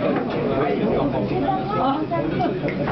Oh, that's good.